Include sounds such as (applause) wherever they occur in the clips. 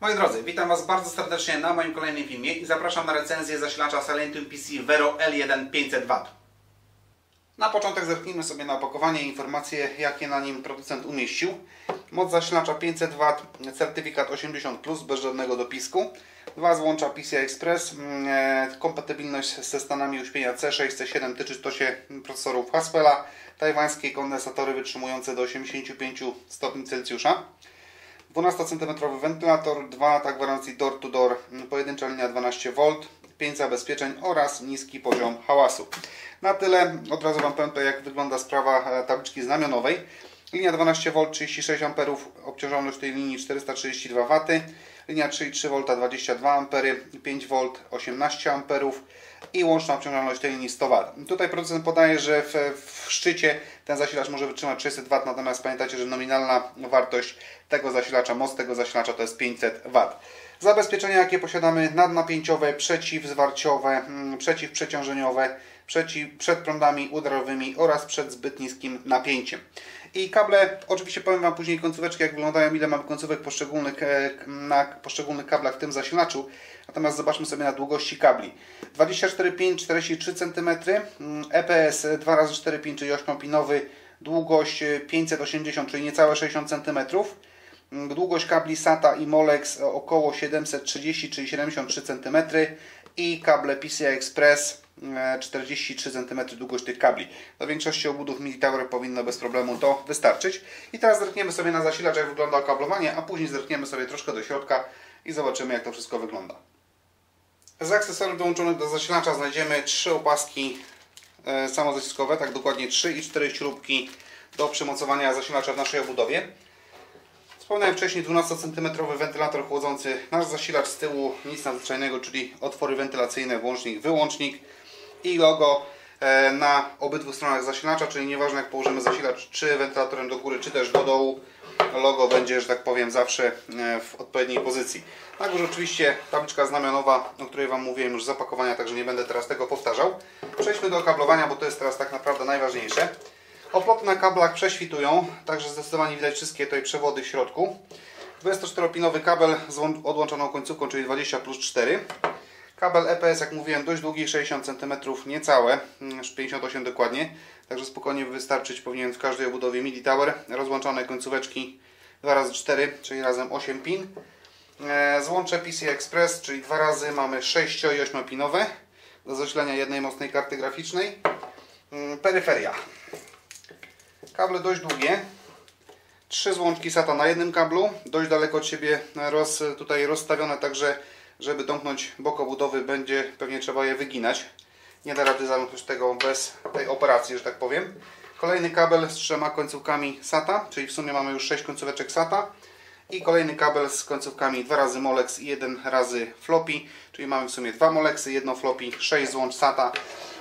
Moi drodzy, witam Was bardzo serdecznie na moim kolejnym filmie i zapraszam na recenzję zasilacza Silentium PC Vero L1 500W. Na początek zerknijmy sobie na opakowanie i informacje, jakie na nim producent umieścił. Moc zasilacza 500W, certyfikat 80+, bez żadnego dopisku. Dwa złącza PCI Express, mm, e, kompatybilność ze stanami uśpienia C6, C7 tyczy to się procesorów Haswella, tajwańskie kondensatory wytrzymujące do 85 stopni Celsjusza. 12 cm wentylator, 2 lata gwarancji door to door, pojedyncza linia 12V, 5 zabezpieczeń oraz niski poziom hałasu. Na tyle. Od razu Wam powiem jak wygląda sprawa e, tabliczki znamionowej. Linia 12V 36 A, obciążalność tej linii 432 W, linia 3,3 V 22 A, 5V 18 A i łączna obciążalność tej linii 100 W. Tutaj producent podaje, że w, w szczycie ten zasilacz może wytrzymać 600 W, natomiast pamiętajcie, że nominalna wartość tego zasilacza, moc tego zasilacza to jest 500 W. Zabezpieczenia jakie posiadamy nadnapięciowe, przeciwzwarciowe, mm, przeciwprzeciążeniowe, przeciw, przed prądami udarowymi oraz przed zbyt niskim napięciem. I kable, oczywiście powiem Wam później końcóweczki, jak wyglądają, ile mamy końcówek poszczególnych e, na poszczególnych kablach w tym zasilaczu. Natomiast zobaczmy sobie na długości kabli. 24,5, 43 cm, EPS 2x4,5, czyli 8-pinowy, długość 580, czyli niecałe 60 cm. Długość kabli SATA i Molex około 730, czyli 73 cm i kable PCI Express 43 cm długość tych kabli. Do większości obudów Mini Tower powinno bez problemu to wystarczyć. I teraz zerkniemy sobie na zasilacz, jak wygląda okablowanie, a później zerkniemy sobie troszkę do środka i zobaczymy, jak to wszystko wygląda. Z akcesoriów dołączonych do zasilacza znajdziemy trzy opaski e, samozaciskowe, tak dokładnie 3 i 4 śrubki do przymocowania zasilacza w naszej obudowie. Wspomniałem wcześniej 12 cm wentylator chłodzący, nasz zasilacz z tyłu nic nadzwyczajnego, czyli otwory wentylacyjne, włącznik, wyłącznik i logo e, na obydwu stronach zasilacza, czyli nieważne jak położymy zasilacz czy wentylatorem do góry, czy też do dołu, logo będzie, że tak powiem, zawsze e, w odpowiedniej pozycji. Na górze oczywiście tabliczka znamionowa, o której Wam mówiłem już z zapakowania, także nie będę teraz tego powtarzał. Przejdźmy do kablowania, bo to jest teraz tak naprawdę najważniejsze. Oploty na kablach prześwitują, także zdecydowanie widać wszystkie tutaj przewody w środku. 24-pinowy kabel z odłączoną końcówką, czyli 20 plus 4. Kabel EPS, jak mówiłem, dość długi, 60 cm, niecałe, 58 mm, dokładnie. Także spokojnie wystarczyć powinien w każdej obudowie MIDI Tower. Rozłączone końcóweczki 2x4, czyli razem 8 pin. E, złącze PC Express, czyli dwa razy mamy 6 i 8 pinowe do zasilania jednej mocnej karty graficznej. Mm, peryferia. Kable dość długie. Trzy złączki SATA na jednym kablu, dość daleko od siebie roz, tutaj rozstawione, także żeby domknąć bok obudowy będzie pewnie trzeba je wyginać. Nie da rady zamknąć tego bez tej operacji, że tak powiem. Kolejny kabel z trzema końcówkami SATA, czyli w sumie mamy już 6 końcóweczek SATA. I kolejny kabel z końcówkami 2 razy Molex i 1 razy floppy, czyli mamy w sumie dwa Molexy, jedno floppy, 6 złącz SATA,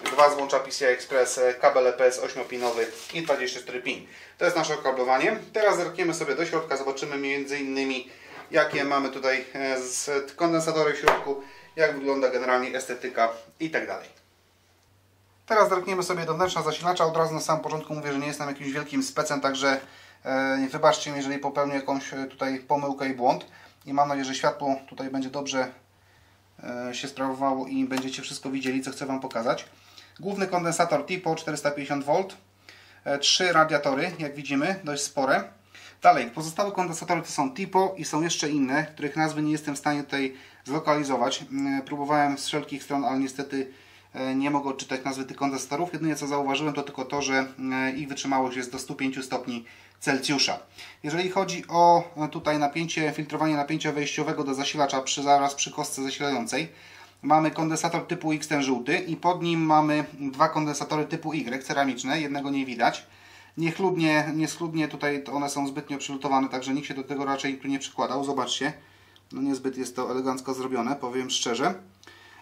dwa złącza PCI Express, kabel EPS 8-pinowy i 24 pin. To jest nasze okablowanie. Teraz zerkniemy sobie do środka, zobaczymy między innymi jakie mamy tutaj e, kondensatory w środku, jak wygląda generalnie estetyka i tak dalej. Teraz zerkniemy sobie do wnętrza zasilacza. Od razu na samym początku mówię, że nie jestem jakimś wielkim specem, także e, wybaczcie mi, jeżeli popełnię jakąś e, tutaj pomyłkę i błąd. I mam nadzieję, że światło tutaj będzie dobrze się sprawowało i będziecie wszystko widzieli, co chcę Wam pokazać. Główny kondensator TIPO 450V, trzy radiatory, jak widzimy, dość spore. Dalej, pozostałe kondensatory to są TIPO i są jeszcze inne, których nazwy nie jestem w stanie tutaj zlokalizować. Mm, próbowałem z wszelkich stron, ale niestety e, nie mogę odczytać nazwy tych kondensatorów. Jedynie co zauważyłem to tylko to, że e, ich wytrzymałość jest do 105 stopni Celsjusza. Jeżeli chodzi o e, tutaj napięcie, filtrowanie napięcia wejściowego do zasilacza przy, zaraz przy kostce zasilającej, mamy kondensator typu X, ten żółty i pod nim mamy dwa kondensatory typu Y, ceramiczne, jednego nie widać. Niechludnie, niechludnie tutaj one są zbytnio przylutowane, także nikt się do tego raczej tu nie przykładał. Zobaczcie, no niezbyt jest to elegancko zrobione, powiem szczerze.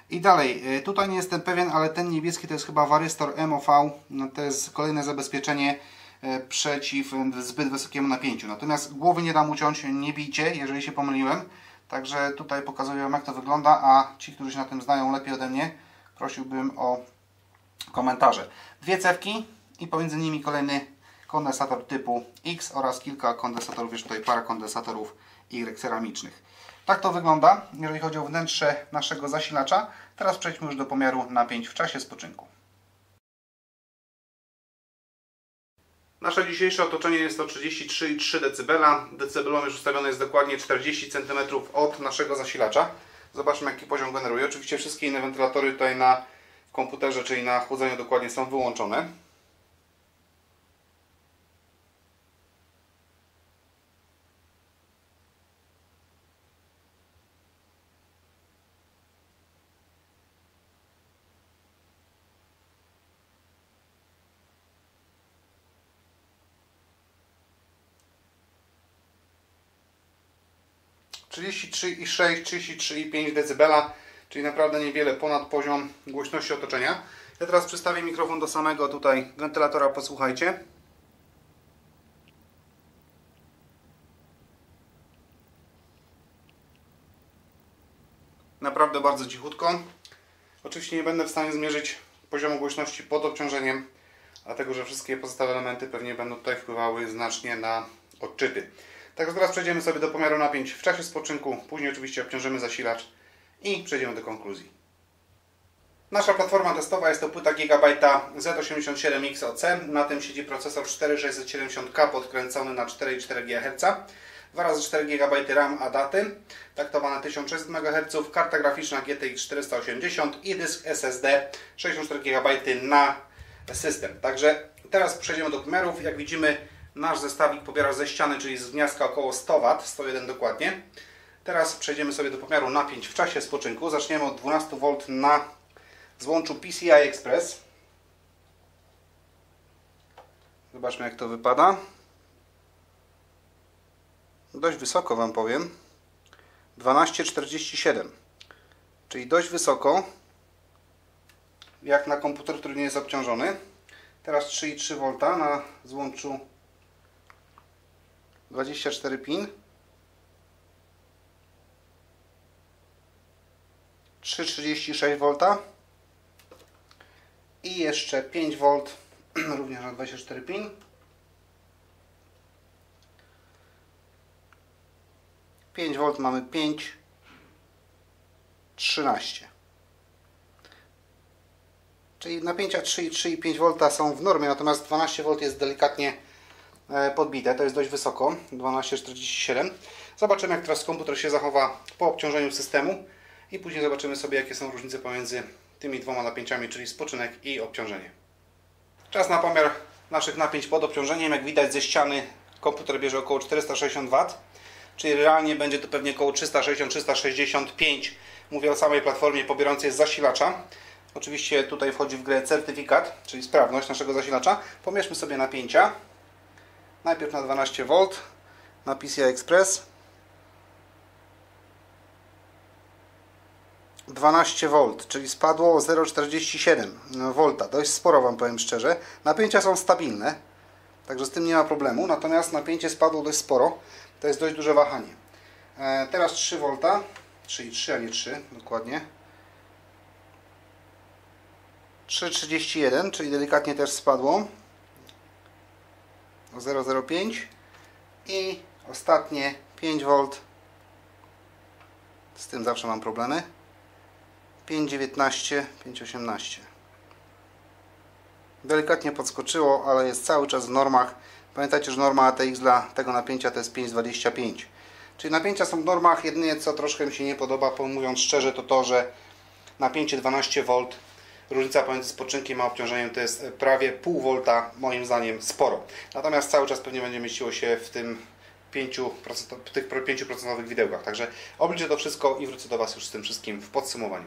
I dalej, y, tutaj nie jestem pewien, ale ten niebieski to jest chyba Varystor MOV, no to jest kolejne zabezpieczenie przeciw zbyt wysokiemu napięciu. Natomiast głowy nie dam uciąć, nie bijcie, jeżeli się pomyliłem. Także tutaj pokazuję Wam jak to wygląda, a ci, którzy się na tym znają lepiej ode mnie, prosiłbym o komentarze. Dwie cewki i pomiędzy nimi kolejny kondensator typu X oraz kilka kondensatorów, już tutaj para kondensatorów Y ceramicznych. Tak to wygląda, jeżeli chodzi o wnętrze naszego zasilacza. Teraz przejdźmy już do pomiaru napięć w czasie spoczynku. Nasze dzisiejsze otoczenie jest to 33,3 dB. Decybelometr ustawiony jest dokładnie 40 cm od naszego zasilacza. Zobaczmy jaki poziom generuje. Oczywiście wszystkie inne wentylatory tutaj na komputerze, czyli na chłodzeniu dokładnie są wyłączone. 33,6, 33,5 dB, czyli naprawdę niewiele ponad poziom głośności otoczenia. Ja teraz przystawię mikrofon do samego tutaj wentylatora, posłuchajcie. Naprawdę bardzo cichutko. Oczywiście nie będę w stanie zmierzyć poziomu głośności pod obciążeniem, dlatego że wszystkie pozostałe elementy pewnie będą tutaj wpływały znacznie na odczyty. Także teraz przejdziemy sobie do pomiaru napięć w czasie spoczynku, później oczywiście obciążymy zasilacz i przejdziemy do konkluzji. Nasza platforma testowa jest to płyta Gigabyte Z87XOC. Na tym siedzi procesor 4670K podkręcony na 4,4 GHz. 2 razy 4 GB RAM ADATY, taktowane 1600 MHz, karta graficzna GTX 480 i dysk SSD 64 GB na system. Także teraz przejdziemy do pomiarów. Jak widzimy Nasz zestawik pobiera ze ściany, czyli z gniazdka około 100 W, 101 dokładnie. Teraz przejdziemy sobie do pomiaru napięć w czasie spoczynku. Zaczniemy od 12 V na złączu PCI Express. Zobaczmy jak to wypada. Dość wysoko Wam powiem. 12,47 czyli dość wysoko jak na komputer, który nie jest obciążony. Teraz 3,3 V na złączu 24 pin. 3,36 V i jeszcze 5 V (clears throat) również na 24 pin. Pięć V mamy 5 13 czyli napięcia 3,3 i 5 V są w normie, natomiast 12 V jest delikatnie podbite, to jest dość wysoko, 12,47. Zobaczymy jak teraz komputer się zachowa po obciążeniu systemu i później zobaczymy sobie jakie są różnice pomiędzy tymi dwoma napięciami, czyli spoczynek i obciążenie. Czas na pomiar naszych napięć pod obciążeniem. Jak widać ze ściany komputer bierze około 460 W, czyli realnie będzie to pewnie około 360-365. Mówię o samej platformie pobierającej z zasilacza. Oczywiście tutaj wchodzi w grę certyfikat, czyli sprawność naszego zasilacza. Pomierzmy sobie napięcia. Najpierw na 12V na PCI Express. 12V, czyli spadło o 0,47 V. Dość sporo Wam powiem szczerze. Napięcia są stabilne, także z tym nie ma problemu. Natomiast napięcie spadło dość sporo. To jest dość duże wahanie. E, teraz 3V, czyli 3, a nie 3 dokładnie. 3,31, czyli delikatnie też spadło. 0,05 i ostatnie 5V z tym zawsze mam problemy. 5,19 5,18 delikatnie podskoczyło, ale jest cały czas w normach. Pamiętajcie, że norma ATX dla tego napięcia to jest 5,25 czyli napięcia są w normach, jedynie co troszkę mi się nie podoba, mówiąc szczerze, to to, że napięcie 12V Różnica pomiędzy spoczynkiem a obciążeniem to jest prawie pół volta, moim zdaniem sporo. Natomiast cały czas pewnie będzie mieściło się w tym 5%, tych 5% widełkach. Także obliczę to wszystko i wrócę do Was już z tym wszystkim w podsumowaniu.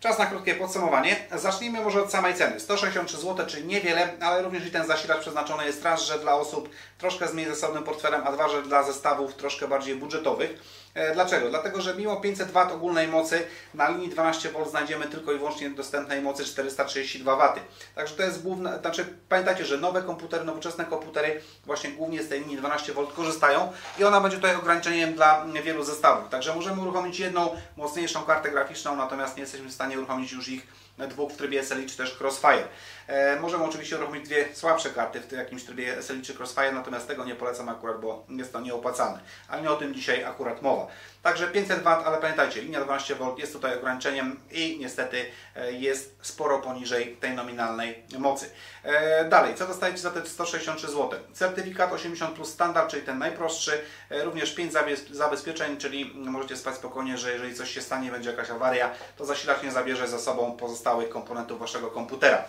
Czas na krótkie podsumowanie. Zacznijmy może od samej ceny. 163 zł, czyli niewiele, ale również i ten zasilacz przeznaczony jest raz, że dla osób troszkę z mniej zasobnym portfelem, a dwa, że dla zestawów troszkę bardziej budżetowych. E, dlaczego? Dlatego, że mimo 500 W ogólnej mocy na linii 12V znajdziemy tylko i wyłącznie dostępnej mocy 432 W. Także to jest główne, znaczy pamiętajcie, że nowe komputery, nowoczesne komputery właśnie głównie z tej linii 12V korzystają i ona będzie tutaj ograniczeniem dla wielu zestawów. Także możemy uruchomić jedną mocniejszą kartę graficzną, natomiast nie jesteśmy w stanie uruchomić już ich dwóch w trybie SLI czy też Crossfire. E, możemy oczywiście uruchomić dwie słabsze karty w jakimś trybie SLI czy Crossfire, natomiast tego nie polecam akurat, bo jest to nieopłacalne. Ale nie o tym dzisiaj akurat mowa. Także 500 W, ale pamiętajcie, linia 12V jest tutaj ograniczeniem i niestety e, jest sporo poniżej tej nominalnej mocy. E, dalej, co dostajecie za te 163 zł? Certyfikat 80 plus standard, czyli ten najprostszy, również 5 zabezpieczeń, czyli możecie spać spokojnie, że jeżeli coś się stanie, będzie jakaś awaria, to zasilacz nie zabierze za sobą pozostałych komponentów Waszego komputera.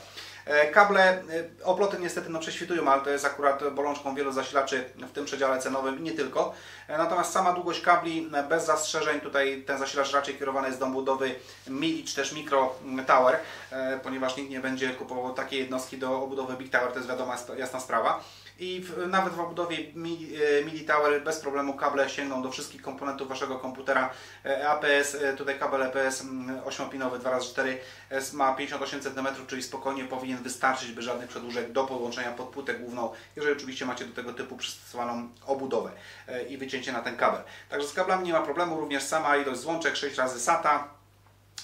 E, kable, e, oploty niestety no, prześwitują, ale to jest akurat bolączką wielu zasilaczy w tym przedziale cenowym i nie tylko. E, natomiast sama długość kabli bez zastrzeżeń, tutaj ten zasilacz raczej kierowany jest do budowy mini czy też micro tower, ponieważ nikt nie będzie kupował takiej jednostki do obudowy big tower, to jest wiadoma jasna sprawa i w, nawet w obudowie MIDI Tower bez problemu kable sięgną do wszystkich komponentów Waszego komputera. APS, tutaj kabel EPS 8-pinowy 2x4 ma 58 cm, czyli spokojnie powinien wystarczyć bez żadnych przedłużek do podłączenia pod płytę główną, jeżeli oczywiście macie do tego typu przystosowaną obudowę e, i wycięcie na ten kabel. Także z kablami nie ma problemu, również sama ilość złączek 6 razy SATA,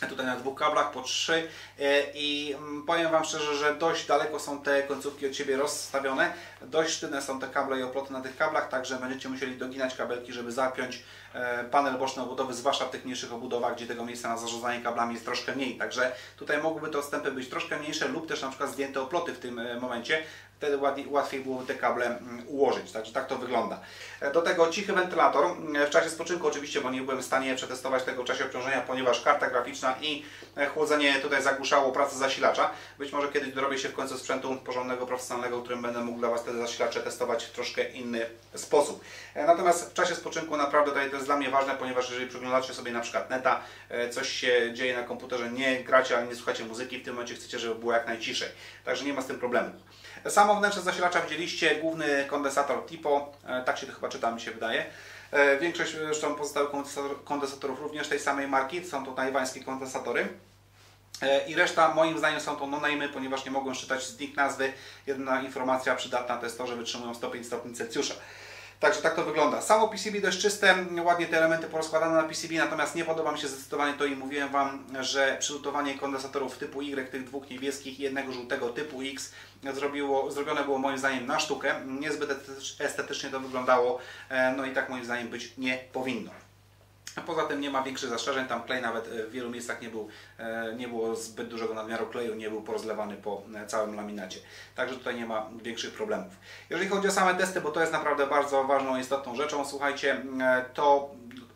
tutaj na dwóch kablach po trzy e, i mm, powiem Wam szczerze, że dość daleko są te końcówki od siebie rozstawione, dość sztywne są te kable i oploty na tych kablach, także będziecie musieli doginać kabelki, żeby zapiąć e, panel boczny obudowy, zwłaszcza w tych mniejszych obudowach, gdzie tego miejsca na zarządzanie kablami jest troszkę mniej, także tutaj mogłyby te odstępy być troszkę mniejsze lub też na przykład zdjęte oploty w tym e, momencie, wtedy łatwiej byłoby te kable mm, ułożyć. Także tak to wygląda. E, do tego cichy wentylator. W czasie spoczynku oczywiście, bo nie byłem w stanie przetestować tego w czasie obciążenia, ponieważ karta graficzna i chłodzenie tutaj zagłuszało pracę zasilacza. Być może kiedyś dorobię się w końcu sprzętu porządnego, profesjonalnego, którym będę mógł dla Was te zasilacze testować w troszkę inny sposób. E, natomiast w czasie spoczynku naprawdę to jest dla mnie ważne, ponieważ jeżeli przeglądacie sobie na przykład neta, coś się dzieje na komputerze, nie gracie, ale nie słuchacie muzyki, w tym momencie chcecie, żeby było jak najciszej. Także nie ma z tym problemu. Samo wnętrze zasilacza widzieliście, główny kondensator TIPO, e, tak się to chyba czyta, mi się wydaje. E, większość zresztą pozostałych kondensatorów również tej samej marki, są to tajwańskie kondensatory. E, I reszta moim zdaniem są to no-name, ponieważ nie mogłem czytać z nich nazwy. Jedna informacja przydatna to jest to, że wytrzymują 105 stopni Celsjusza. Także tak to wygląda. Samo PCB dość czyste, ładnie te elementy porozkładane na PCB, natomiast nie podoba mi się zdecydowanie to i mówiłem Wam, że przylutowanie kondensatorów typu Y, tych dwóch niebieskich i jednego żółtego typu X zrobiło, zrobione było moim zdaniem na sztukę. Niezbyt estetycznie to wyglądało, e, no i tak moim zdaniem być nie powinno. Poza tym nie ma większych zastrzeżeń, tam klej nawet e, w wielu miejscach nie, był, e, nie było zbyt dużego nadmiaru kleju, nie był porozlewany po e, całym laminacie. Także tutaj nie ma większych problemów. Jeżeli chodzi o same testy, bo to jest naprawdę bardzo ważną, istotną rzeczą, słuchajcie, to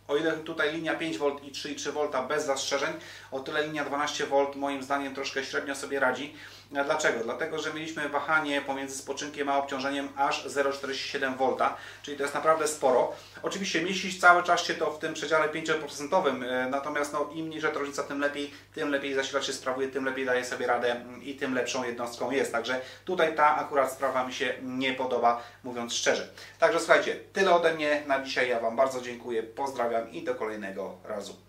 o ile tutaj linia 5V i 3,3V bez zastrzeżeń, o tyle linia 12V moim zdaniem troszkę średnio sobie radzi. Dlaczego? Dlatego, że mieliśmy wahanie pomiędzy spoczynkiem a obciążeniem aż 0,47V, czyli to jest naprawdę sporo. Oczywiście mieścić cały czas się to w tym przedziale 5%, e, natomiast no, im niższa różnica, tym lepiej, tym lepiej zasilacz się sprawuje, tym lepiej daje sobie radę mm, i tym lepszą jednostką jest. Także tutaj ta akurat sprawa mi się nie podoba, mówiąc szczerze. Także słuchajcie, tyle ode mnie na dzisiaj. Ja Wam bardzo dziękuję, pozdrawiam i do kolejnego razu.